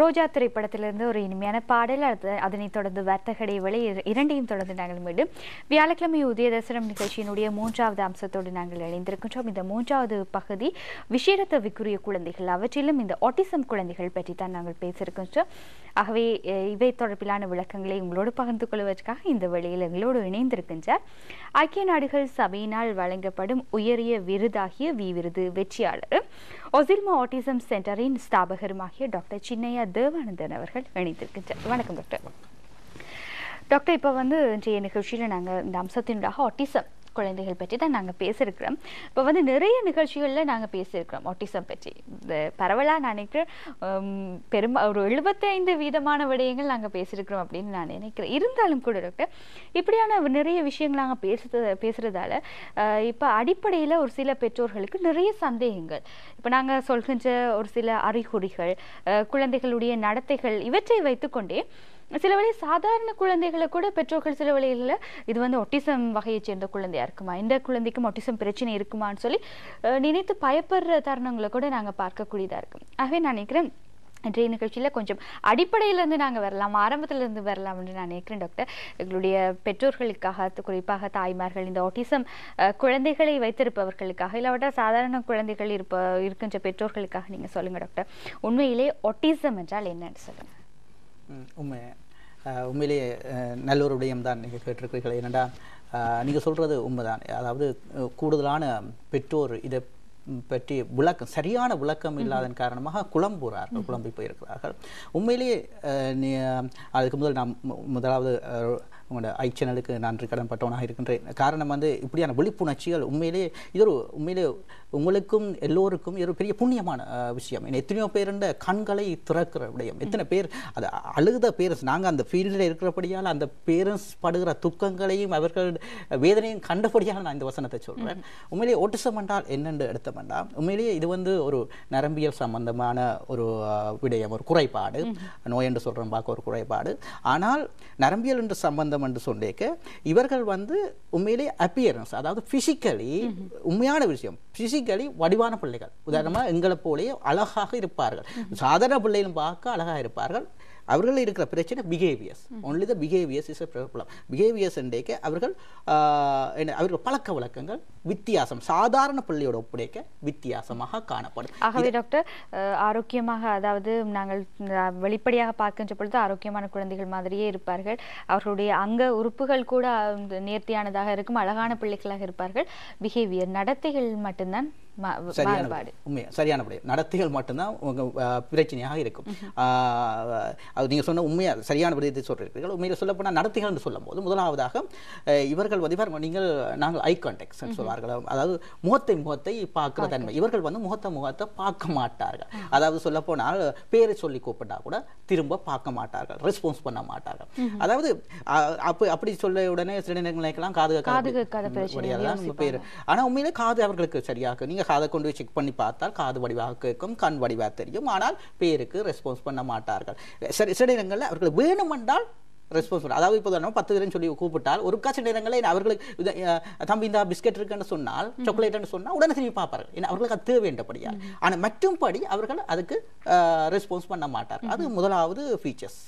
ரோஜா திரைப்படத்திலிருந்து ஒரு இனிமையான பாடல் அது அதனைத் தொடர்ந்து வர்த்தக இடைவெளி இரண்டையும் தொடர்ந்து நாங்கள் மீண்டும் வியாழக்கிழமை உதய தரிசனம் நிகழ்ச்சியினுடைய மூன்றாவது அம்சத்தோடு நாங்கள் இணைந்திருக்கின்றோம். இந்த மூன்றாவது பகுதி விசேடத்தவிக்குரிய குழந்தைகள் அவற்றிலும் இந்த ஆட்டிசம் குழந்தைகள் பற்றி தான் நாங்கள் பேசியிருக்கின்றோம். ஆகவே இவை தொடர்பிலான விளக்கங்களை உங்களோடு பகிர்ந்து கொள்வதற்காக இந்த வழியில் எங்களோடு இணைந்திருக்கின்றார் ஐக்கிய நாடுகள் சபையினால் வழங்கப்படும் உயரிய விருதாகிய வி விருது வெற்றியாளர் ஒசில்மா ஆட்டிசம் சென்டரின் ஸ்தாபகருமாகிய டாக்டர் சின்னையா தேவானந்தன் அவர்கள் இணைந்திருக்கின்றார். வணக்கம் டாக்டர். டாக்டர் இப்போ வந்து இன்றைய நிகழ்ச்சியில் நாங்கள் இந்த அம்சத்தினூடாக ஆட்டிசம் குழந்தைகள் பற்றி தான் நாங்கள் பேசியிருக்கிறோம். இப்போ வந்து நிறைய நிகழ்ச்சிகளில் நாங்கள் பேசியிருக்கிறோம் ஆட்டிசம் பற்றி. இந்த பரவலாக நான் நினைக்கிறேன் பெரும் ஒரு எழுபத்தைந்து வீதமான விடயங்கள் நாங்கள் பேசியிருக்கிறோம் அப்படின்னு நான் நினைக்கிறேன். இருந்தாலும் கூட டாக்டர் இப்படியான நிறைய விஷயங்கள் நாங்கள் பேசுறது பேசுகிறதால இப்போ அடிப்படையில் ஒரு சில பெற்றோர்களுக்கு நிறைய சந்தேகங்கள். இப்போ நாங்கள் சொல்கின்ற ஒரு சில அறிகுறிகள் குழந்தைகளுடைய நடத்தைகள் இவற்றை வைத்துக்கொண்டே சில வழி சாதாரண குழந்தைகளை கூட பெற்றோர்கள் சில வழியில் இது வந்து ஒட்டிசம் வகையை சேர்ந்த குழந்தையா இருக்குமா? இந்த குழந்தைக்கும் ஒட்டிசம் பிரச்சனை இருக்குமான்னு சொல்லி நினைத்து பயப்படுற தருணங்களை கூட நாங்கள் பார்க்கக்கூடியதாக இருக்கும் ஆகவே நான் நினைக்கிறேன் இன்றைய நிகழ்ச்சியில் கொஞ்சம் அடிப்படையிலேருந்து நாங்கள் வரலாம் ஆரம்பத்திலேருந்து வரலாம் என்று நான் நினைக்கிறேன் டாக்டர். எங்களுடைய பெற்றோர்களுக்காக குறிப்பாக தாய்மார்கள் இந்த ஆட்டிசம் குழந்தைகளை வைத்திருப்பவர்களுக்காக இல்லாவிட்டால் சாதாரண குழந்தைகள் இருப்ப இருக்கின்ற பெற்றோர்களுக்காக நீங்கள் சொல்லுங்கள் டாக்டர். உண்மையிலே ஒட்டிசம் என்றால் என்னன்னு சொல்லுங்கள் உண்மை உண்மையிலேயே நல்ல ஒரு விடயம் தான் நீங்கள் கேட்டிருக்கிறீர்கள். ஏனெண்டா நீங்கள் சொல்கிறது உண்மைதான். அதாவது கூடுதலான பெற்றோர் இதை பற்றி விளக்கம் சரியான விளக்கம் இல்லாதன் காரணமாக குழம்புறார்கள் குழம்பி போயிருக்கிறார்கள். உண்மையிலேயே அதுக்கு முதல் நான் மு- முதலாவது உங்களோட ஐ சேனலுக்கு நன்றி கடன் பட்டவனாக இருக்கின்றேன். காரணம் வந்து இப்படியான விழிப்புணர்ச்சிகள் உண்மையிலேயே இது ஒரு உண்மையிலே உங்களுக்கும் எல்லோருக்கும் இது ஒரு பெரிய புண்ணியமான விஷயம். எத்தனையோ பேருண்ட கண்களை திறக்கிற விடயம். எத்தனை பேர் அது அழுத பேரண்ட்ஸ் நாங்கள் அந்த ஃபீல்டில் இருக்கிறபடியால் அந்த பேரண்ட்ஸ் படுகிற துக்கங்களையும் அவர்கள் வேதனையும் கண்டபடியால் நான் இந்த வசனத்தை சொல்கிறேன் உண்மையிலேயே ஓட்டிசம் என்றால் என்னென்று எடுத்தோம்னா உண்மையிலேயே இது வந்து ஒரு நரம்பியல் சம்பந்தமான ஒரு விடயம் ஒரு குறைபாடு. நோய் என்று சொல்கிறோம் பார்க்க ஒரு குறைபாடு. ஆனால் நரம்பியல் என்று சம்பந்தம் என்று சொன்னேக்க இவர்கள் வந்து உண்மையிலே அப்பியரன்ஸ் அதாவது பிசிக்கலி உண்மையான விஷயம். பிசிக்கலி வடிவான பிள்ளைகள். உதாரணமாக எங்களை போலயே அழகாக இருப்பார்கள். சாதாரண பிள்ளைகளும் பார்க்க அழகாக இருப்பார்கள். அவர்கள் இருக்கிற பிரச்சனை behaviours only the behaviours is problem behaviours என்றேக்க அவர்கள் என்ன அவர்கள் பழக்க வழக்கங்கள் வித்தியாசம். சாதாரண பிள்ளையோட ஒப்படைக்க வித்தியாசமாக காணப்படும். ஆகவே டாக்டர் ஆரோக்கியமாக அதாவது நாங்கள் வெளிப்படையாக பார்க்கின்ற பொழுது ஆரோக்கியமான குழந்தைகள் மாதிரியே இருப்பார்கள். அவர்களுடைய அங்க உறுப்புகள் கூட நேர்த்தியானதாக இருக்கும் அழகான பிள்ளைகளாக இருப்பார்கள். பிஹேவியர் நடத்தைகள் மட்டும்தான் சரியான மாறுபாடு. உண்மை சரியான விடயம் நடத்தைகள் மட்டும்தான் பிரச்சனையாக இருக்கும். அது நீங்க சொன்ன உண்மையா சரியான விடயத்தை சொல்றீர்கள். உண்மையில சொல்ல போனால் நடத்தைகள் என்று சொல்லும் போது முதலாவதாக இவர்கள் வந்து நீங்கள் நாங்கள் ஐ கான்டாக்ட் சொல்வார்கள். அதாவது முகத்தை முகத்தை பார்க்கிற தன்மை. இவர்கள் வந்து முகத்தை முகத்தை பார்க்க மாட்டார்கள். அதாவது சொல்ல போனால் பேரை சொல்லி கூப்பிட்டா கூட திரும்ப பார்க்க மாட்டார்கள். ரெஸ்பான்ஸ் பண்ண மாட்டார்கள். அதாவது அப்ப அப்படி சொல்ல உடனே சில நேரங்கள் காது காது பேர். ஆனா உண்மையிலே காது அவர்களுக்கு சரியாக நீங்கள் காதை கொண்டு போய் செக் பண்ணி பார்த்தால் காது வடிவாக கேட்கும் கண் வடிவாக தெரியும். ஆனால் பேருக்கு ரெஸ்பான்ஸ் பண்ண மாட்டார்கள். சரி சில இடங்களில் அவர்கள் வேணுமென்றால் ரெஸ்பான்ஸ் பண்ண அதாவது இப்போ நம்ம பத்து பேரும் சொல்லி கூப்பிட்டால் ஒரு காசு நேரங்களில் அவர்களுக்கு தம்பி இந்த பிஸ்கட் இருக்குன்னு சொன்னால் சாக்லேட்னு சொன்னால் உடனே திரும்பி பார்ப்பார்கள். ஏன்னா அவர்களுக்கு அது தேவைன்றபடியால். ஆனால் மற்றும்படி அவர்கள் அதுக்கு ரெஸ்பான்ஸ் பண்ண மாட்டார்கள். அது முதலாவது ஃபீச்சர்ஸ்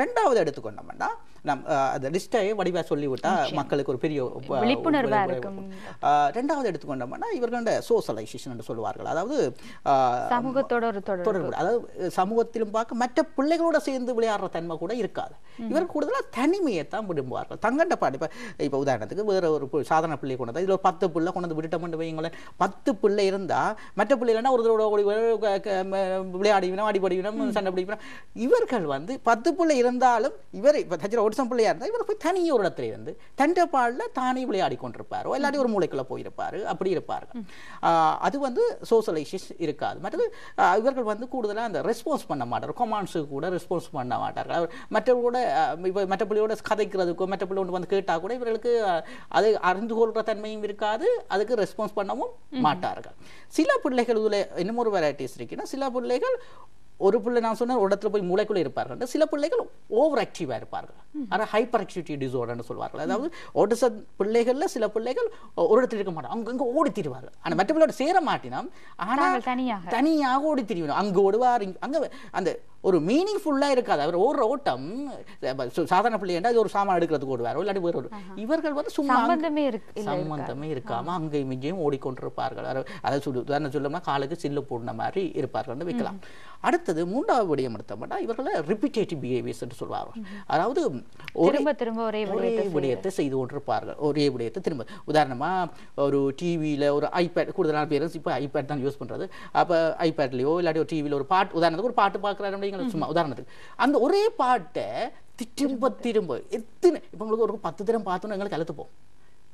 ரெண்டாவது எடுத்துக்கொண்டோம்னா நம் அந்த லிஸ்ட்டை வடிவாக சொல்லிவிட்டா மக்களுக்கு ஒரு பெரிய விழிப்புணர்வா இருக்கும். ரெண்டாவது எடுத்துக்கொண்டோம்னா இவர்களோட சோசலைசேஷன் என்று சொல்லுவார்கள். அதாவது சமூகத்தோட ஒரு தொடர்பு. அதாவது சமூகத்திலும் பார்க்க மற்ற பிள்ளைகளோட சேர்ந்து விளையாடுற தன்மை கூட இருக்காது. இவர் கூடுதலாக தனிமையை தான் விரும்புவார்கள் தங்கண்ட பாடு இப்போ இப்போ உதாரணத்துக்கு வேற ஒரு சாதாரண பிள்ளை கொண்டு இதுல ஒரு பத்து பிள்ளை கொண்டு வந்து விட்டுட்டோம்னு வைங்களேன் பத்து பிள்ளை இருந்தா மற்ற பிள்ளை இல்லைன்னா ஒரு தடவை ஓடி வர- க- க- ம- விளையாடிவினோம் அடிபடிவினோம் சண்டை பிடிக்கணும் இவர்கள் வந்து பத்து பிள்ளை இருந்தாலும் இவர் இப்போ தச்சிர ஒடிசம் பிள்ளையா இருந்தால் இவர் போய் தனி ஒரு இடத்துல இருந்து தண்ட பாலில் தானே விளையாடி கொண்டிருப்பாரோ இல்லாட்டி ஒரு மூளைக்குள்ள போயிருப்பாரு அப்படி இருப்பார்கள் ஆஹ் அது வந்து சோசலைசேஷன் இருக்காது மற்றது இவர்கள் வந்து கூடுதலாக அந்த ரெஸ்பான்ஸ் பண்ண மாட்டார் கொமான்ஸுக்கு கூட ரெஸ்பான்ஸ் பண்ண மாட்டார்கள் மற்றவர்களோட இப்போ மற்ற பிள்ளையோட கதைக்கிறதுக்கோ மற்ற பிள்ளையோட வந்து கேட்டால் கூட இவர்களுக்கு அதை அறிந்து கொள்கிற தன்மையும் இருக்காது அதுக்கு ரெஸ்பான்ஸ் பண்ணவும் மாட்டார்கள். சில பிள்ளைகள் இதில் இன்னும் ஒரு வெரைட்டிஸ் இருக்குன்னா சில பிள்ளைகள் ஒரு பிள்ளை நான் சொன்ன ஒரு இடத்துல போய் மூளைக்குள்ளே இருப்பார்கள். சில பிள்ளைகள் ஓவர் ஆக்டிவாக இருப்பார்கள். ஆனால் ஹைப்பர் ஆக்டிவிட்டி டிசார்டர்னு சொல்வார்கள். அதாவது ஓட்டிச பிள்ளைகள்ல சில பிள்ளைகள் ஒரு இடத்துல இருக்க மாட்டாங்க. அங்க அங்க ஓடி திரிவார்கள். ஆனா மற்ற பிள்ளையோட சேர மாட்டினோம் ஆனா தாங்கள் தனியாக. தனியாக ஓடி திரிவணும் அங்க ஓடுவார் அங்க அந்த ஒரு மீனிங்ஃபுல்லாக இருக்காது. அவர் ஓடுற ஓட்டம் சாதாரண பிள்ளைண்டா இது ஒரு சாமான் எடுக்கிறதுக்கு ஓடுவார் இல்லாட்டி வேறு ஒரு இவர்கள் வந்து சும்மா சம்பந்தமே இருக்கு? சம்பந்தமே இருக்காம அங்கேயும் இங்கேயும் ஓடிக்கொண்டிருப்பார்கள். அதை- சொல்லு உதாரணம் சொல்லணும்னா காலுக்கு சில்லு போடுன மாதிரி இருப்பார்கள்னு வைக்கலாம். அடுத்தது மூன்றாவது விடயம் எடுத்தோம்னா இவர்களை ரிப்பிட்டேட்டிவ் பிஹேவியர்ஸ் என்று சொல்வாங்க அதாவது திரும்ப திரும்ப ஒரே ஒரே விடயத்தை செய்து. கொண்டிருப்பார்கள். ஒரே விடயத்தை திரும்ப. உதாரணமா ஒரு டிவியில் ஒரு ஐபேட் கூடுதலான பேரண்ட்ஸ் இப்போ ஐபேட் தான் யூஸ் பண்றது. அப்போ ஐபேட்லேயோ இல்லாட்டி ஒரு டிவியில் ஒரு பாட்டு உதாரணத்துக்கு ஒரு பாட்டு பார்க்குறாரு அப்படிங்கிற சும்மா உதாரணத்துக்கு. அந்த ஒரே பாட்டை திரும்ப திரும்ப எத்தனை இப்போ உங்களுக்கு ஒரு பத்து தினம் பார்த்தோன்னு எங்களுக்கு அழுத்து போகும்.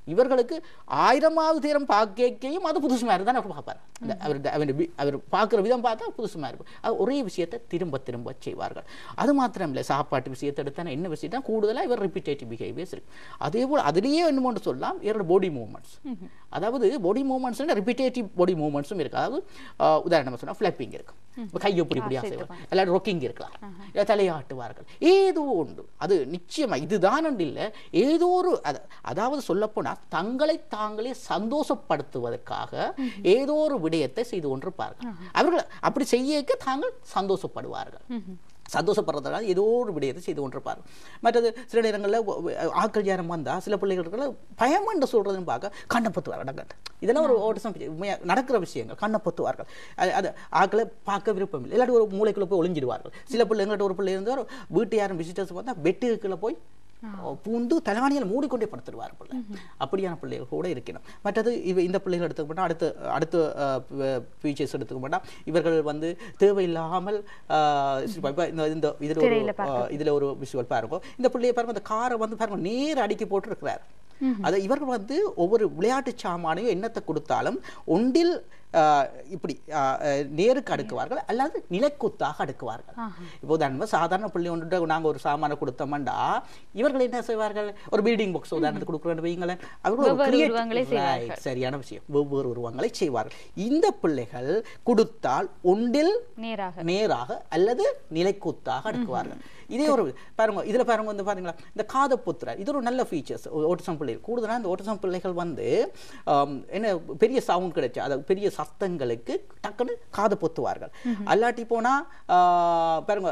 இவர்களுக்கு ஆயிரமாவது தீரம் பார்க்கையும் அது புதுசு மாதிரி தான் அவர் பார்ப்பார். அவர் அவர் வி- அவர் பார்க்குற விதம் பார்த்தா புதுசு மாதிரி இருக்கும். அது ஒரே விஷயத்தை திரும்ப திரும்ப செய்வார்கள். அது மாத்திரம் இல்லை சாப்பாட்டு விஷயத்தை எடுத்தால் என்ன விஷயம் கூடுதலாக இவர் ரிப்பீட்டேட்டிவ் பிஹேவியர்ஸ் இருக்கு. அதே போல் அதுலேயே என்னமோன்னு சொல்லலாம் இவரோட பாடி மூவ்மெண்ட்ஸ் அதாவது பாடி மூவ்மெண்ட்ஸ் ரிப்பீட்டேட்டிவ் பாடி மூவ்மெண்ட்ஸும் இருக்கு. அதாவது ஆஹ், உதாரணமா சொன்னால் ஃப்ளப்பிங் இருக்கும் இப்போ கையை பிடி பிடியா செய்வார் எல்லாரும் ரொக்கிங் இருக்கலாம் இல்லை தலையாட்டுவார்கள் ஏதோ உண்டு அது நிச்சயமா இதுதான் இல்லை ஏதோ ஒரு அத- அதாவது சொல்லப்போனால் தங்களை தாங்களே சந்தோஷப்படுத்துவதற்காக ஏதோ ஒரு விடயத்தை செய்து கொண்டிருப்பார்கள் அவர்கள் அப்படி செய்யக்க தாங்கள் சந்தோஷப்படுவார்கள் சந்தோஷப்படுறதுனால ஏதோ ஒரு விடயத்தை செய்து கொண்டிருப்பார்கள் மற்றது சில நேரங்களில் ஆக்கள் ஜாரம் வந்தால் சில பிள்ளைகளுக்கு பயம் என்று சொல்றதுன்னு பார்க்க கண்ணப்பத்து வரடங்கட்டு இதெல்லாம் ஒரு ஓட்டசம் நடக்கிற விஷயங்கள் கண்ணப்பத்துவார்கள். அது அது ஆக்களை பார்க்க விருப்பம் இல்லை. இல்லாட்டி ஒரு மூளைக்குள்ள போய் ஒளிஞ்சிடுவார்கள். சில பிள்ளைங்கள்ட்ட ஒரு பிள்ளை இருந்தால் வீட்டு யாரும் விசிட்டர்ஸ் பார்த்தா பெட்டுக்குள்ள போய் பூந்து தலைவாணியில் மூடிக்கொண்டே படுத்துடுவார் பிள்ளை அப்படியான பிள்ளைகள் கூட இருக்கணும் மற்றது இவ இந்த பிள்ளைகள் எடுத்துக்க அடுத்த அடுத்த ஃபீச்சர்ஸ் எடுத்துக்க மாட்டா இவர்கள் வந்து தேவையில்லாமல் இந்த இந்த இதில் ஒரு இதுல ஒரு விஷுவல் பாருங்க. இந்த பிள்ளையை பாருங்க அந்த காரை வந்து பாருங்க நேர் அடிக்கி போட்டு இருக்கிறார் அதை இவர்கள் வந்து ஒவ்வொரு விளையாட்டு சாமானையும் என்னத்தை கொடுத்தாலும் ஒன்றில் இப்படி நேருக்கு அடுக்குவார்கள் அல்லது நிலைக்குத்தாக அடுக்குவார்கள். இப்போ உதாரணமா சாதாரண பிள்ளை ஒன்று நாங்க ஒரு சாமானை கொடுத்தோம்டா இவர்கள் என்ன செய்வார்கள்? ஒரு பில்டிங் பாக்ஸ் உதாரணத்துக்கு கொடுக்குறோன்னு வைங்களேன் அவர்கள் சரியான விஷயம். வெவ்வேறு உருவங்களை செய்வார்கள். இந்த பிள்ளைகள் கொடுத்தால் ஒன்றில் நேராக. நேராக அல்லது நிலைக்குத்தாக அடுக்குவார்கள். இதே ஒரு பாருங்க இதுல பாருங்க வந்து பாத்தீங்களா? இந்த காத புத்திர இது ஒரு நல்ல ஃபீச்சர்ஸ் ஓட்டிசம் பிள்ளைகள் கூடுதலா இந்த ஓட்டிசம் பிள்ளைகள் வந்து என்ன பெரிய சவுண்ட் கிடைச்சு அதாவது பெரிய சத்தங்களுக்கு டக்குன்னு காதை பொத்துவார்கள் அல்லாட்டி போனா ஆ, பாருங்க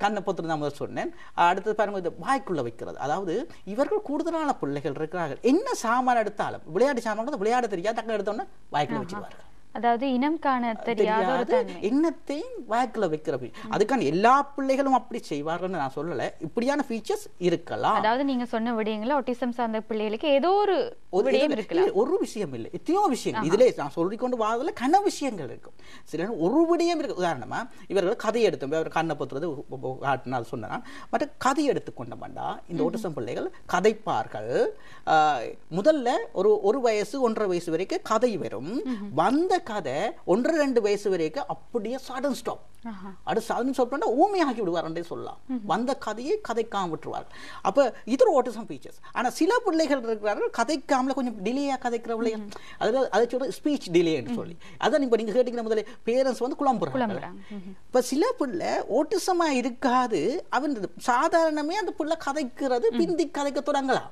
கண்ணை பொத்துறது நான் முதல்ல சொன்னேன். அடுத்தது பாருங்க இது வாய்க்குள்ள வைக்கிறது. அதாவது இவர்கள் கூடுதலான பிள்ளைகள் இருக்கிறார்கள். என்ன சாமான் எடுத்தாலும் விளையாட்டு சாமான் விளையாட தெரியாது. டக்குன்னு எடுத்தோன்னே வாய்க்குள்ள வச்சிருவார்கள். அதாவது இனம் காண தெரியாத எண்ணத்தையும் வாய்க்குல வைக்கிற பி- அதுக்கான எல்லா பிள்ளைகளும் அப்படி செய்வார்கள்னு நான் சொல்லல. இப்படியான ஃபீச்சர்ஸ் இருக்கலாம். அதாவது நீங்க சொன்ன விடயங்கள ஒட்டிசம் சார்ந்த பிள்ளைகளுக்கு ஏதோ ஒரு ஒரு விடயம் இருக்கலாம். ஒரு விஷயம் இல்லை. எத்தனையோ விஷயங்கள். இதுல நான் சொல்லிக்கொண்டு வாதல கன விஷயங்கள் இருக்கும். சில ஒரு விடயம் இருக்கு. உதாரணமா இவர்கள் கதை எடுத்தோம் அவர் கண்ணை பொத்துறது காட்டினால் சொன்னான் மற்ற கதை எடுத்துக்கொண்டோம்டா இந்த ஓட்டிசம் பிள்ளைகள் கதைப்பார்கள். முதல்ல ஒரு ஒரு வயசு ஒன்றரை வயசு வரைக்கும் கதை வரும். வந்த கதை ஒன்றரை ரெண்டு வயசு வரைக்கும் அப்படியே சடன் ஸ்டாப் அடுத்து ஸ்டாப் பண்ணா ஊமையாக்கி விடுவார்ன்றே சொல்லலாம். வந்த கதையை கதைக்காம விட்டுருவார்கள் அப்ப இது ஓட்டிசம் ஃபீச்சர்ஸ் ஆனா சில பிள்ளைகள் இருக்கிறார்கள் கதைக்காமல கொஞ்சம் டிலேயா கதைக்கிற பிள்ளைகள். அதுல அதை சொல்ற ஸ்பீச் டிலேன்னு சொல்லி. அதான் இப்ப நீங்க கேட்டீங்க முதல்ல பேரண்ட்ஸ் வந்து குழம்புறாங்க. இப்ப சில பிள்ளை ஓட்டிசமா இருக்காது. அவன் சாதாரணமே அந்த பிள்ளை கதைக்கிறது பிந்தி கதைக்க தொடங்கலாம்.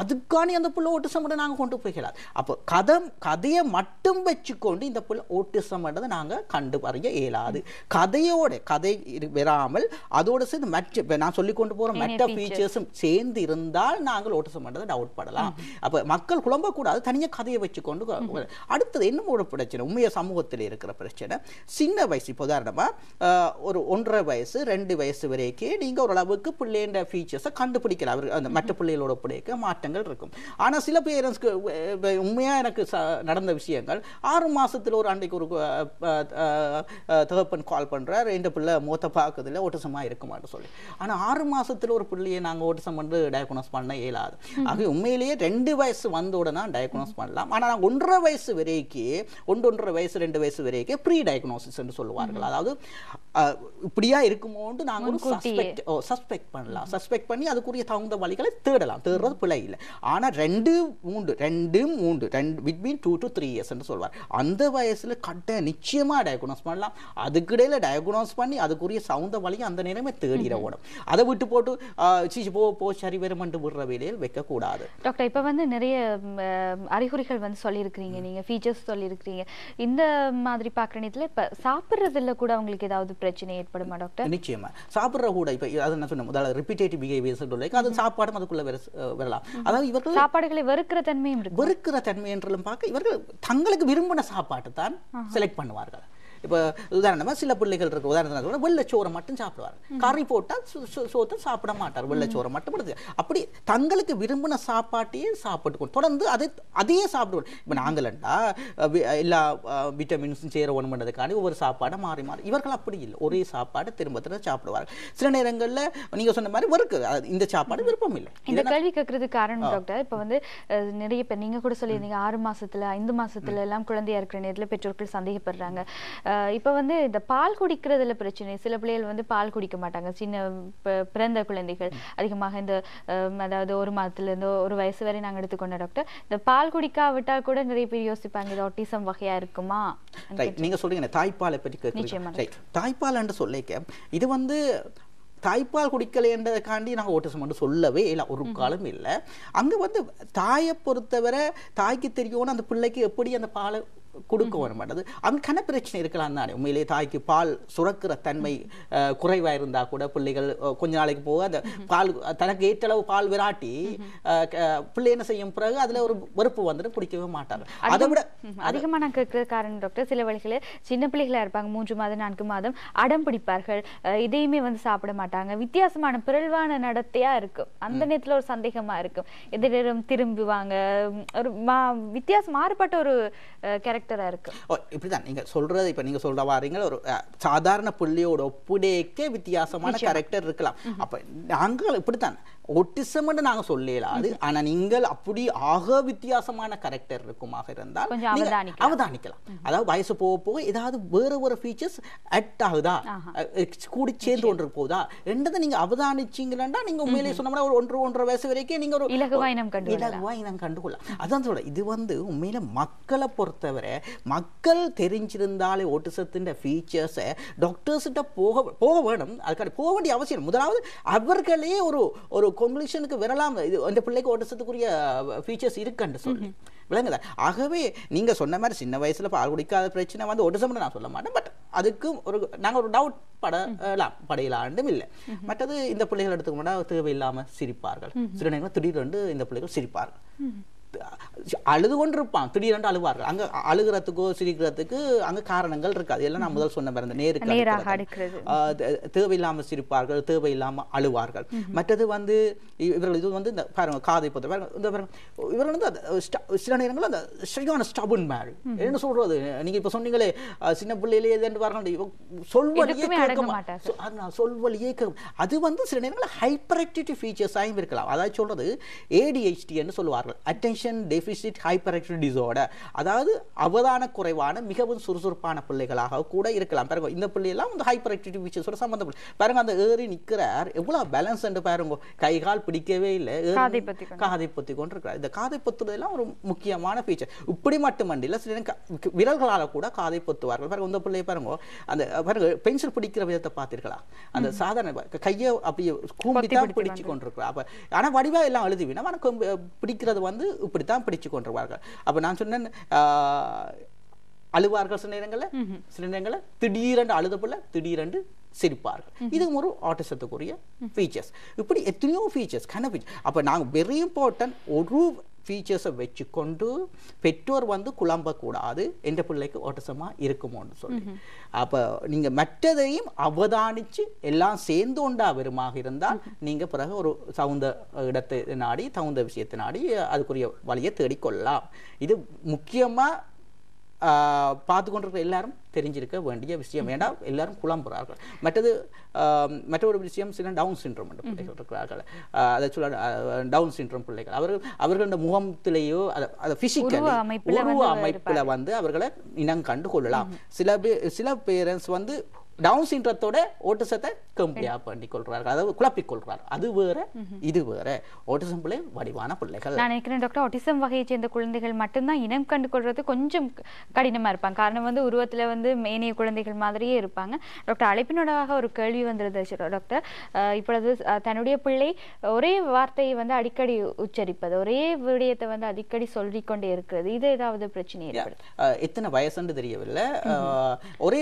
அதுக்காண்டி அந்த புள்ள ஓட்டிசம் நாங்க கொண்டு போய்க்கலாம் அப்போ கதை கதையை மட்டும் வச்சுக்கொண்டு இந்த புள்ள ஓட்டிசம் நாங்க கண்டு அறிய இயலாது. கதையோட கதை வராமல் அதோட சேர்ந்து மற்ற நான் சொல்லி கொண்டு போற ஏனைய மற்ற. ஃபீச்சர்ஸும் சேர்ந்து இருந்தால் நாங்கள் ஓட்டிசம் பண்றதை டவுட் படலாம். அப்ப மக்கள் குழம்பக்கூடாது தனியா கதையை வச்சுக்கொண்டு கொ- அடுத்தது இன்னும் ஒரு பிரச்சனை? உண்மைய சமூகத்தில் இருக்கிற பிரச்சனை. சின்ன வயசு இப்போ உதாரணமா ஆஹ், ஒரு ஒன்றரை வயசு ரெண்டு வயசு வரைக்கும் நீங்க ஓரளவுக்கு பிள்ளைன்ற ஃபீச்சர்ஸை கண்டுபிடிக்கலாம். அவருக்கு அந்த மற்ற பிள்ளைகளோட பிள்ளைக்கு மாற்றங்கள் இருக்கும். ஆனா சில பேரண்ட்ஸ்க்கு உண்மையா எனக்கு நடந்த விஷயங்கள் ஆறு மாசத்துல ஒரு அன்றைக்கு ஒரு தகப்பன் கால் பண்றார் இந்த பிள்ளை மூத்த பார்க்கறதுல ஓட்டிசமா இருக்குமான்னு சொல்லி. ஆனா ஆறு மாசத்துல ஒரு பிள்ளையை நாங்க ஓட்டிசம் வந்து டயக்னோஸ் பண்ண இயலாது. ஆகவே உண்மையிலேயே ரெண்டு வயசு வந்த உடனே டயக்னோஸ் பண்ணலாம். ஆனா நாங்க ஒன்றரை வயசு வரைக்கும் ஒன்று ஒன்றரை வயசு ரெண்டு வயசு வரைக்கும் ப்ரீ டயக்னோசிஸ் என்று சொல்லுவார்கள். அதாவது இப்படியா இருக்குமோன்ட்டு நாங்க ஒரு முன்கூட்டியே. சஸ்பெக்ட் ஓ சஸ்பெக்ட் பண்ணலாம். சஸ்பெக்ட் பண்ணி அதுக்குரிய தகுந்த வழிகளை தேடலாம். தேடுறது பிழை இல்லை. ஆனா ரெண்டு மூன்று ரெண்டு மூன்று ரெண்டு between two to three years என்று சொல்வார். அந்த வயசுல கட்ட நிச்சயமா டயக்னோஸ் பண்ணலாம். அதுக்கிடையில டயக்னோஸ் பண்ணி அதுக்குரிய சவுந்த வழியை அந்த நேரமே தேடிட ஓடும். அதை விட்டு போட்டு சீச்சி போ போ சரி வருமன்ட்டு விடுற வேலையில் வைக்கக்கூடாது. டாக்டர் இப்போ வந்து நிறைய அறிகுறிகள் வந்து சொல்லியிருக்கிறீங்க. நீங்க ஃபீச்சர்ஸ் சொல்லியிருக்கிறீங்க. இந்த மாதிரி பார்க்குற நேரத்தில் இப்போ சாப்பிட்றதுல கூட அவங்களுக்கு ஏதாவது பிரச்சனை ஏற்படுமா டாக்டர்? நிச்சயமா. சாப்பிட்ற கூட இப்போ அது நான் சொன்னேன் முதல்ல ரிப்பீட்டேட்டிவ் பிஹேவியர்ஸ் அது சாப்பாடும் அதுக்குள்ள வர வரலாம் அதாவது இவர்கள் சாப்பாடுகளை வெறுக்கிற தன்மையும் வெறுக்கிற தன்மை என்றாலும் பார்க்க இவர்கள் தங்களுக்கு விரும்பின சாப்பாட்டை தான் செலக்ட் பண்ணுவார்கள். இப்போ உதாரணமா சில பிள்ளைகள் இருக்கு. உதாரணத்துக்கு சொல்றேன், வெள்ளைச்சோறை மட்டும் சாப்பிடுவார். கறி போட்டால் சோத்தை சாப்பிட மாட்டார். வெள்ளைச்சோறை மட்டும் எடுத்து அப்படி தங்களுக்கு விரும்பின சாப்பாட்டையே சாப்பிட்டு தொடர்ந்து அதை அதையே சாப்பிடுவோம். இப்போ நாங்களண்டா எல்லா விட்டமின்ஸும் சேர பண்ணுறதுக்காண்டி ஒவ்வொரு சாப்பாடை மாறி மாறி. இவர்கள் அப்படி இல்லை. ஒரே சாப்பாடை திரும்ப திரும்ப சாப்பிடுவார்கள். சில நேரங்கள்ல நீங்க சொன்ன மாதிரி அது இந்த சாப்பாடு விருப்பம் இல்லை. இந்த கேள்வி கேட்கறதுக்கு காரணம் டாக்டர் இப்போ வந்து நிறைய பேர் நீங்க கூட சொல்லியிருந்தீங்க ஆறு மாசத்துல ஐந்து மாசத்துல எல்லாம் குழந்தையா இருக்கிற நேரத்துல பெற்றோர்கள் சந்தேகப்படுறாங்க. இப்போ வந்து இந்த பால் குடிக்கிறதுல பிரச்சனை. சில பிள்ளைகள் வந்து பால் குடிக்க மாட்டாங்க. சின்ன பிறந்த குழந்தைகள். அதிகமாக இந்த அதாவது ஒரு மாதத்துல இருந்து ஒரு வயசு வரை நாங்க எடுத்துக்கொண்டோம் டாக்டர் இந்த பால் குடிக்காவிட்டா கூட நிறைய பேர் யோசிப்பாங்க இது ஆட்டிசம் வகையா இருக்குமா? ரைட் நீங்க சொல்றீங்க தாய்ப்பாலை பற்றி நிச்சயமா. கேட்குறீங்க ரைட் தாய்ப்பால் என்று சொல்லிக்க இது வந்து தாய்ப்பால் குடிக்கலைன்றதுக்காண்டி நாங்கள் ஓட்டிசம் மட்டும் சொல்லவே இல்லை. ஒரு காலம் இல்லை. அங்க வந்து தாயை பொறுத்தவரை தாய்க்கு தெரியும்னு அந்த பிள்ளைக்கு எப்படி அந்த பாலை கொடுக்க வர மாட்டது அங்க கன பிரச்சனை இருக்கலாம் தானே. உண்மையிலேயே தாய்க்கு பால் சுரக்கிற தன்மை அஹ், குறைவா இருந்தா கூட பிள்ளைகள் கொஞ்ச நாளைக்கு போக அந்த பால் தனக்கு ஏற்ற அளவு பால் விராட்டி பிள்ளை என்ன செய்யும்? பிறகு அதுல ஒரு வெறுப்பு வந்துட்டு குடிக்கவே மாட்டாங்க. அதை விட ம், அதிகமா நான் கேட்கிற காரணம் டாக்டர் சில வழிகளில் சின்ன பிள்ளைகளா இருப்பாங்க மூன்று மாதம் நான்கு மாதம் அடம் பிடிப்பார்கள் இதையுமே வந்து சாப்பிட மாட்டாங்க. வித்தியாசமான பிறழ்வான நடத்தையா இருக்கும். அந்த நேரத்துல ஒரு சந்தேகமா இருக்கும். எந்த நேரம் திரும்புவாங்க ஒரு மா வித்தியாசம் மாறுபட்ட ஒரு கேரக்டரா இருக்கும் ஓ இப்படிதான். நீங்க சொல்றது இப்ப நீங்க சொல்ற வாரீங்க ஒரு சாதாரண புள்ளியோட ஒப்புடைக்க வித்தியாசமான கேரக்டர் இருக்கலாம். அப்ப நாங்கள் ஒட்டிசம்னு நாங்க சொல்லலாது ஆனா நீங்கள் அப்படி ஆக வித்தியாசமான கேரக்டர் இருக்குமாக இருந்தால் அவதானிக்கலாம். அதாவது வயசு போக போக ஏதாவது வேற ஒரு ஃபீச்சர்ஸ் அட் ஆகுதா? கூடி சேர்ந்து ஒன்று போகுதா? ரெண்டதை நீங்க அவதானிச்சீங்களா நீங்க உண்மையிலேயே சொன்னோம்னா ஒரு ஒன்று ஒன்றரை வயசு வரைக்கும் நீங்க ஒரு இலகுவா இனம் கண்டு இலகுவா இனம் கண்டுகொள்ளலாம் அதான் சொல்ல இது வந்து உண்மையில மக்களை பொறுத்தவரை மக்கள் தெரிஞ்சிருந்தாலே ஓட்டிசத்தின் ஃபீச்சர்ஸை டாக்டர்ஸ்கிட்ட போக போக வேணும். அதுக்காக போக வேண்டிய அவசியம் முதலாவது அவர்களே ஒரு ஒரு கொன்க்ளூஷனுக்கு வரலாம் இது அந்த பிள்ளைக்கு ஓட்டிசத்துக்குரிய ஃபீச்சர்ஸ் இருக்குன்னு சொல்லி. விளங்குதா? ஆகவே நீங்க சொன்ன மாதிரி சின்ன வயசுல பால் குடிக்காத பிரச்சனை வந்து ஒட்டிசம்னு நான் சொல்ல மாட்டேன். பட் அதுக்கும் ஒரு நாங்க ஒரு டவுட் படலாம் படையலாண்டும் இல்லை. மற்றது இந்த பிள்ளைகள் எடுத்துக்கோனா தேவையில்லாம சிரிப்பார்கள். சில நேரங்கள் திடீரென்று இந்த பிள்ளைகள் சிரிப்பார்கள். அழுது கொண்டிருப்பான் திடீரென்று அழுவார்கள். அங்க அழுகிறதுக்கோ சிரிக்கிறதுக்கு அங்க காரணங்கள் இருக்காது. எல்லாம் நான் முதல் சொன்ன பாருங்க நேருக்கு தேவையில்லாம சிரிப்பார்கள் தேவையில்லாம அழுவார்கள். மற்றது வந்து இவர்கள் இது வந்து இந்த பாருங்க காதை பொறுத்த பாருங்க இந்த பாருங்க இவர்கள் வந்து சில நேரங்கள் அந்த சரியான ஸ்டபன் மேரி என்ன சொல்றது? நீங்க இப்ப சொன்னீங்களே சின்ன பிள்ளையிலே இதுன்னு பாருங்க சொல்வழியே கேட்க சொல்வழியே கேட்க அது வந்து சில நேரங்களில் ஹைப்பர் ஆக்டிவிட்டி ஃபீச்சர்ஸாகவும் இருக்கலாம். அதாவது சொல்றது ஏடிஹெச்டின்னு சொல்லுவார்கள். Attention deficit hyperactivity disorder அதாவது அவதான குறைவான மிகவும் சுறுசுறுப்பான பிள்ளைகளாக கூட இருக்கலாம். பாருங்க இந்த பிள்ளையெல்லாம் வந்து ஹைப்பர் ஆக்டிவிட்டி ஃபீச்சர்ஸோட சம்பந்தப்படும் பாருங்க அந்த ஏறி நிற்கிறார் எவ்வளவு பேலன்ஸ் பாருங்க. கை கால் பிடிக்கவே இல்லை. காதை பொத்தி கொண்டு. இருக்கிறார் இந்த காதை பொத்துறதெல்லாம் ஒரு முக்கியமான ஃபீச்சர் இப்படி மட்டுமண்டில்ல சில விரல்களால கூட காதை பொத்துவார்கள். பாருங்க இந்த பிள்ளைய பாருங்க. அந்த பாருங்க பென்சில் பிடிக்கிற விதத்தை பார்த்தீர்களா அந்த சாதாரண கையை அப்படியே கூம்பி தான் பிடிச்சு கொண்டிருக்கிறா அப்ப ஆனா வடிவா எல்லாம் எழுதுவீனா பிடிக்கிறது வந்து இப்படித்தான் பிடிச்சு கொண்டிருவார்கள் அப்ப நான் சொன்னேன் அழுவார்கள் சில நேரங்கள்ல சில நேரங்கள்ல திடீரென்று அழுத போல திடீரென்று சிரிப்பார்கள். இது ஒரு ஆட்டிசத்துக்குரிய ஃபீச்சர்ஸ் இப்படி எத்தனையோ ஃபீச்சர்ஸ் கன ஃபீச்சர் அப்ப நாங்க வெரி இம்பார்ட்டன்ட் ஒரு ஃபீச்சர்ஸை வச்சுக்கொண்டு பெற்றோர் வந்து குழம்பக்கூடாது எந்த பிள்ளைக்கு ஓட்டசமா இருக்குமோன்னு சொல்லி. அப்ப நீங்க மற்றதையும் அவதானிச்சு எல்லாம் சேர்ந்து உண்டா வருமாக இருந்தால் நீங்க பிறகு ஒரு தகுந்த இடத்தை நாடி தகுந்த விஷயத்தை நாடி அதுக்குரிய வழியை தேடிக்கொள்ளலாம். இது முக்கியமா ஆஹ் பார்த்து கொண்டிருக்கிற எல்லாரும் தெரிஞ்சிருக்க வேண்டிய விஷயம். ஏன்னா எல்லாரும் குழம்புறார்கள். மற்றது மற்றொரு விஷயம் சில டவுன் சிண்ட்ரோம் என்ற பிள்ளைகள் இருக்கிறார்கள். அதை சொல்ல டவுன் சிண்ட்ரோம் பிள்ளைகள். அவர்கள் அவர்களோட முகத்திலேயோ அதை- அதை பிசிக்கலி உருவ அமைப்புல வந்து அமைப்புல வந்து அவர்களை இனம் கண்டு கொள்ளலாம். சில பேர் சில பேரண்ட்ஸ் வந்து டவுன் சிண்ட்ரத்தோட ஓட்டிசத்தை கம்பியா பண்ணி கொள்றார்கள் அதாவது குழப்பிக் கொள்றார் அது வேற இது வேற. ஓட்டிசம் பிள்ளை வடிவான பிள்ளைகள். நான் நினைக்கிறேன் டாக்டர் ஆட்டிசம் வகையை சேர்ந்த குழந்தைகள் மட்டும்தான் இனம் கண்டு கொள்றது கொஞ்சம் கடினமா இருப்பாங்க. காரணம் வந்து உருவத்துல வந்து மேனிய குழந்தைகள் மாதிரியே இருப்பாங்க. டாக்டர் அழைப்பினோடாக ஒரு கேள்வி வந்திருந்தது சரி, டாக்டர் இப்பொழுது தன்னுடைய பிள்ளை ஒரே வார்த்தையை வந்து அடிக்கடி உச்சரிப்பது ஒரே விடயத்தை வந்து அடிக்கடி சொல்லிக்கொண்டே இருக்கிறது. இது ஏதாவது பிரச்சனை ஏற்படுது? எத்தனை வயசுன்னு தெரியவில்லை. ஒரே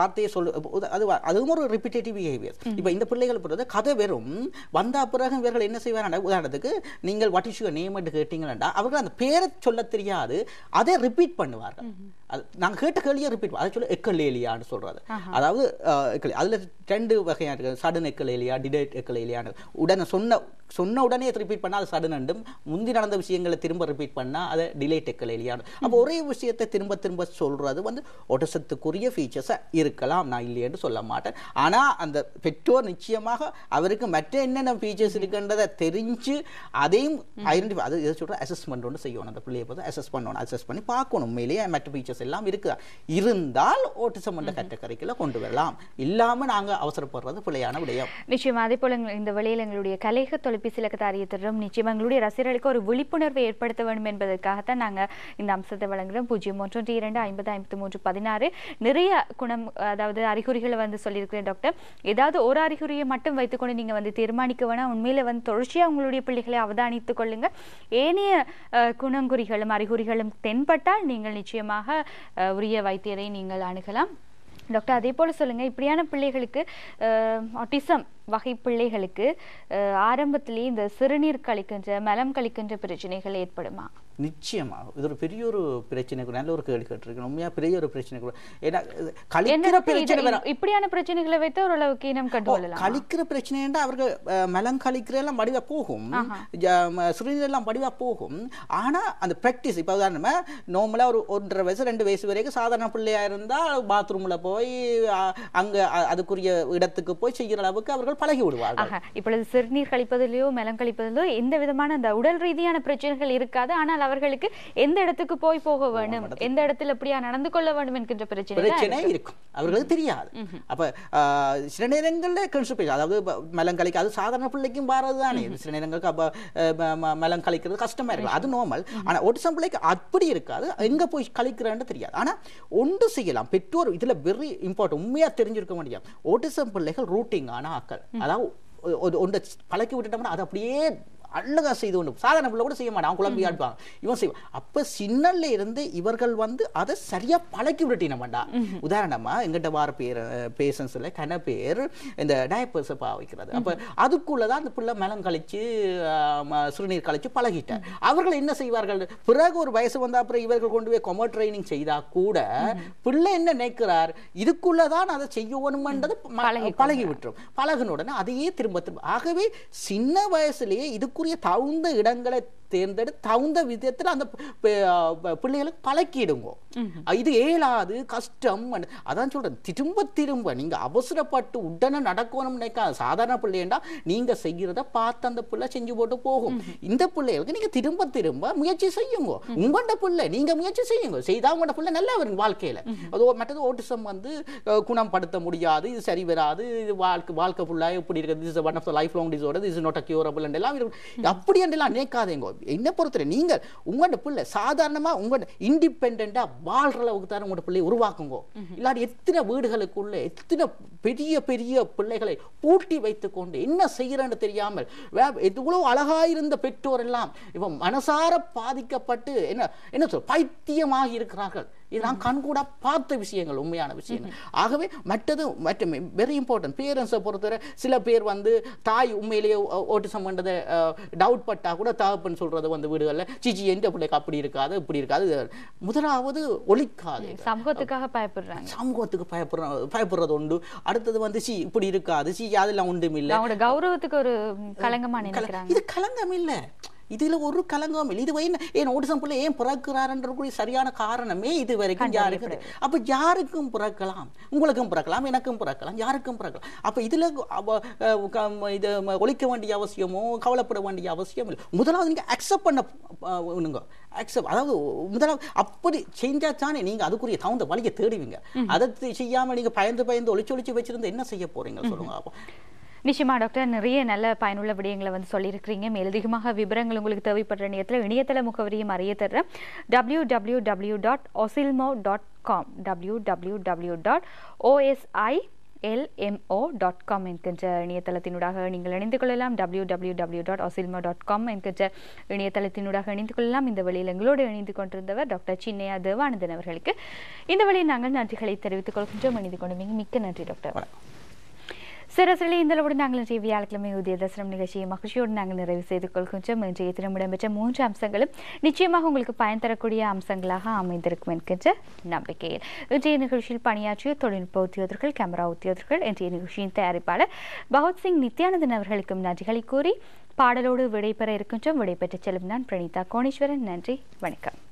வார்த்தையை சொல்லு அது அதுவும் ஒரு ரிப்பீட்டேட்டிவ் பிஹேவியர் இப்போ இந்த பிள்ளைகள் பொறுத்த கதை வெறும் வந்த பிறகு இவர்கள் என்ன செய்வாங்க உதாரணத்துக்கு நீங்கள் வாட் இஸ் யுவர் நேம் என்று கேட்டீங்கன்னா அவர்கள் அந்த பேரை சொல்ல தெரியாது அதை ரிப்பீட் பண்ணுவார்கள். அது நாங்க கேட்ட கேள்வியை ரிப்பீட் அதை சொல்ல எக்கலேலியான்னு சொல்றது அதாவது அதுல ரெண்டு வகையா இருக்கு. சடன் எக்கலேலியா டிடேட் எக்கலேலியான்னு. உடனே சொன்ன சொன்ன உடனே ரிப்பீட் பண்ணா அது சடன் அண்டும் முந்தி நடந்த விஷயங்களை திரும்ப ரிப்பீட் பண்ணா அதை டிலேட் எக்கலேலியான்னு அப்போ ஒரே விஷயத்தை திரும்ப திரும்ப சொல்றது வந்து ஒட்டசத்துக்குரிய ஃபீச்சர்ஸா இருக்கலாம். நான் இல்லையென்று சொல்ல மாட்டேன். ஆனா அந்த பெற்றோர் நிச்சயமாக அவருக்கு மற்ற என்னென்ன ஃபீச்சர்ஸ் இருக்குன்றதை தெரிஞ்சு அதையும் ஐடென்டிஃபை அது எதை சொல்ற அசஸ்மெண்ட் ஒன்று செய்யணும். அந்த பிள்ளையை பார்த்து அசஸ் பண்ணணும். அசஸ் பண்ணி பார்க்கணும். உண்மையிலேயே மற்ற ஃபீச்சர்ஸ் எல்லாம் இருக்குதா இருந்தால் ஓட்டிசம் என்ற கேட்டகரிக்குள்ள கொண்டு வரலாம். இல்லாம நாங்க அவசரப்படுறது பிள்ளையான விடயம். நிச்சயமா. அதே போல இந்த வேளையில் எங்களுடைய கலைக தொலைபேசி இலக்கத்தாரியத்திடம் நிச்சயமா எங்களுடைய ரசிகர்களுக்கு ஒரு விழிப்புணர்வை ஏற்படுத்த வேண்டும் என்பதற்காகத்தான் நாங்கள் இந்த அம்சத்தை வழங்குகிறோம் பூஜ்ஜியம் ஒன்று இரண்டு ஐம்பது ஐம்பத்தி மூன்று பதினாறு. நிறைய குணம் அதாவது அறிகுறிகளை வந்து சொல்லியிருக்கிறேன் டாக்டர். ஏதாவது ஒரு அறிகுறியை மட்டும் வைத்துக்கொண்டு நீங்கள் வந்து தீர்மானிக்க வேணாம். உண்மையில் வந்து தொடர்ச்சியாக உங்களுடைய பிள்ளைகளை அவதானித்துக் கொள்ளுங்க. ஏனைய குணங்குறிகளும் அறிகுறிகளும் தென்பட்டால் நீங்கள் நிச்சயமாக உரிய வைத்தியரை நீங்கள் அணுகலாம். டாக்டர் அதே போல் சொல்லுங்கள் இப்படியான பிள்ளைகளுக்கு ஆட்டிசம் வகை பிள்ளைகளுக்கு ஆரம்பத்திலேயே இந்த சிறுநீர் கழிக்கின்ற மலம் கழிக்கின்ற பிரச்சனைகள் ஏற்படுமா? நிச்சயமா. இது ஒரு பெரிய ஒரு பிரச்சனை கூட. நல்ல ஒரு கேள்வி கேட்டிருக்கு உண்மையா பெரிய ஒரு பிரச்சனை கூட. ஏன்னா கழிக்கிற பிரச்சனை இப்படியான பிரச்சனைகளை வைத்து ஓரளவுக்கு இனம் கண்டுகொள்ளலாம்? கழிக்கிற பிரச்சனைண்டா அவர்கள் மலம் கழிக்கிற எல்லாம் வடிவா போகும். சிறுநீர் எல்லாம் வடிவா போகும். ஆனா அந்த பிராக்டிஸ் இப்போ உதாரணமா நார்மலா ஒரு ஒன்றரை வயசு ரெண்டு வயசு வரைக்கும் சாதாரண பிள்ளையா இருந்தா பாத்ரூம்ல போய் அங்க அதுக்குரிய இடத்துக்கு போய் செய்கிற அளவுக்கு அவர்கள் பழகி விடுவார்கள் இப்பொழுது சிறுநீர் கழிப்பதிலோ மலம் கழிப்பதிலோ எந்த விதமான அந்த உடல் ரீதியான பிரச்சனைகள் இருக்காது. ஆனால் அவர்களுக்கு எந்த இடத்துக்கு போய் போக வேண்டும்? எந்த இடத்துல எப்படியா நடந்து கொள்ள வேண்டும் என்கின்ற பிரச்சனை பிரச்சனை இருக்கும். அவர்களுக்கு தெரியாது. அப்ப சில நேரங்கள்ல கன்ஸ்டிபேஷன் அதாவது மலம் கழிக்க அது சாதாரண பிள்ளைக்கும் வாரது தானே சில நேரங்களுக்கு அப்ப மலம் கழிக்கிறது கஷ்டமா இருக்கும். அது நார்மல் ஆனா ஒட்டிசம் பிள்ளைக்கு அப்படி இருக்காது. எங்க போய் கழிக்கிறேன்னு தெரியாது. ஆனா ஒன்று செய்யலாம். பெற்றோர் இதுல வெரி இம்பார்ட்டன்ட் உண்மையா தெரிஞ்சிருக்க முடியும் ஓட்டிசம் பிள்ளைகள் ரூட்டிங் ஆன ஆக்கள் அதாவது ஒன்றை பழக்கி விட்டுட்டோம்னா அது அப்படியே அழகா செய்து கொண்டு சாதாரண பிள்ளை கூட செய்ய மாட்டான். அவன் குழம்பி ஆடுவாங்க இவன் செய்வான். அப்ப சின்னல்ல இருந்து இவர்கள் வந்து அதை சரியா பழக்கி விட்டுட்டினமாண்டா உதாரணமா எங்கிட்ட வார பேர் பேஷன்ஸ்ல கன பேர் இந்த டயப்பர்ஸை பாவிக்கிறது அப்ப அதுக்குள்ளதான் அந்த பிள்ளை மலம் கழிச்சு சிறுநீர் கழிச்சு பழகிட்டார் அவர்கள் என்ன செய்வார்கள்? பிறகு ஒரு வயசு வந்த அப்புறம் இவர்கள் கொண்டு போய் கொமர் ட்ரைனிங் செய்தா கூட பிள்ளை என்ன நினைக்கிறார்? இதுக்குள்ளதான் அதை செய்யணும்ன்றது பழகி விட்டுரும் பழகின உடனே அதையே திரும்ப திரும்ப. ஆகவே சின்ன வயசுலயே அதற்குரிய தகுந்த இடங்களை தேர்ந்தெடுத்து தகுந்த விதத்துல அந்த பிள்ளைகளுக்கு பழக்கிடுங்க. இது ஏலாது கஷ்டம். அதான் சொல்றேன் திரும்ப திரும்ப நீங்க அவசரப்பட்டு உடனே நடக்கணும்னு நினைக்காத சாதாரண பிள்ளைண்டா நீங்க செய்யறத பார்த்து அந்த பிள்ளை செஞ்சு போட்டு போகும். இந்த பிள்ளைகளுக்கு நீங்க திரும்ப திரும்ப முயற்சி செய்யுங்க. உங்களோட பிள்ளை நீங்க முயற்சி செய்யுங்க. செய்தா உங்களோட பிள்ளை நல்லா வரும் வாழ்க்கையில. அது மற்றது ஓட்டிசம் வந்து குணப்படுத்த முடியாது இது சரி வராது இது வாழ்க்கை வாழ்க்கை ஃபுல்லாக இப்படி இருக்குது? This one of the lifelong disorder this not a curable எல்லாம் அப்படி என்றெல்லாம் நினைக்காதீங்க. என்ன பொறுத்தவரை நீங்கள் உங்களோட பிள்ளை சாதாரணமா உங்களோட இண்டிபெண்டா வாழ்ற அளவுக்கு தான் உங்களோட பிள்ளையை உருவாக்குங்க. இல்லாட்டி எத்தனை வீடுகளுக்குள்ள எத்தனை பெரிய பெரிய பிள்ளைகளை பூட்டி வைத்துக்கொண்டு என்ன செய்யறன்னு தெரியாமல் வே- எவ்வளவு அழகா இருந்த பெற்றோர் எல்லாம் இவன் மனசார பாதிக்கப்பட்டு என்ன என்ன சொல் பைத்தியமாகி இருக்கிறார்கள். இது நான் கண்கூடா பார்த்த விஷயங்கள் உண்மையான விஷயங்கள். ஆகவே மற்றது மற்ற வெரி இம்பார்ட்டன்ட் பேரண்ட்ஸை பொறுத்தவரை சில பேர் வந்து தாய் உண்மையிலேயே ஓட்டிசம் பண்ணதை டவுட் பட்டா கூட தகப்பன் சொல்றது வந்து வீடுகளில் சிச்சி எந்த பிள்ளைக்கு அப்படி இருக்காது இப்படி இருக்காது. முதலாவது ஒழிக்காது சமூகத்துக்காக பயப்படுறாங்க. சமூகத்துக்கு பயப்படுற பயப்படுறது உண்டு. அடுத்தது வந்து சி இப்படி இருக்காது. சி அதெல்லாம் ஒன்றும் இல்லை. கௌரவத்துக்கு ஒரு நினைக்கிறாங்க. இது களங்கம் இல்ல இதுல ஒரு கலங்கம் இல்லை இது ஏன் ஏன் ஓடிசம் பிள்ளை ஏன் பிறக்கிறாருன்ற கூடிய சரியான காரணமே இது வரைக்கும் யாருக்கு? அப்ப யாருக்கும் பிறக்கலாம்? உங்களுக்கும் பிறக்கலாம் எனக்கும் பிறக்கலாம் யாருக்கும் பிறக்கலாம். அப்ப இதுல இது ஒழிக்க வேண்டிய அவசியமோ கவலைப்பட வேண்டிய அவசியம் இல்லை. முதலாவது நீங்க அக்செப்ட் பண்ண அஹ், உண்ணுங்க அக்செப்ட் அதாவது முதலாவது அப்படி செஞ்சா தானே நீங்க அதுக்குரிய தகுந்த வழியை தேடுவீங்க. அதை செய்யாம நீங்க பயந்து பயந்து ஒளிச்சு ஒளிச்சு வச்சிருந்து என்ன செய்ய போறீங்க சொல்லுங்க அப்போ. நிச்சயமா டாக்டர் நிறைய நல்ல பயனுள்ள விடயங்களை வந்து சொல்லியிருக்கிறீங்க. மேலதிகமாக விவரங்கள் உங்களுக்கு தேவைப்படுற நேரத்தில் இணையதள முகவரியும் அறிய தர்றேன். W W W dot osilmo dot com W W W dot O S I L M O dot com என்கின்ற இணையதளத்தினூடாக நீங்கள் இணைந்து கொள்ளலாம். W W W dot osilmo dot com என்கின்ற இணையதளத்தினூடாக இணைந்து கொள்ளலாம். இந்த வழியில் எங்களோடு இணைந்து கொண்டிருந்தவர் டாக்டர் சின்னையா தேவானந்தன் அவர்களுக்கு இந்த வழியில் நாங்கள் நன்றிகளை தெரிவித்துக் கொள்கின்றோம். இணைந்து கொண்டு மிக்க நன்றி டாக்டர். சிறசிலே இந்தளவோடு நாங்கள் இன்றைய வியாழக்கிழமை உதய தசனம் நிகழ்ச்சியை மகிழ்ச்சியோடு நாங்கள் நிறைவு செய்து கொள்கின்றோம் இன்றைய தினம் இடம்பெற்ற மூன்று அம்சங்களும் நிச்சயமாக உங்களுக்கு பயன் தரக்கூடிய அம்சங்களாக அமைந்திருக்கும் என்கின்ற நம்பிக்கையில். இன்றைய நிகழ்ச்சியில் பணியாற்றிய தொழில்நுட்ப உத்தியோகர்கள் கேமரா உத்தியோகர்கள் இன்றைய நிகழ்ச்சியின் தயாரிப்பாளர் பகத் சிங் நித்யானந்தன் அவர்களுக்கும் நன்றிகளை கூறி பாடலோடு விடைபெற இருக்கின்றோம். விடைபெற்று செல்லும் நான் பிரணீதா கோணீஸ்வரன் நன்றி வணக்கம்.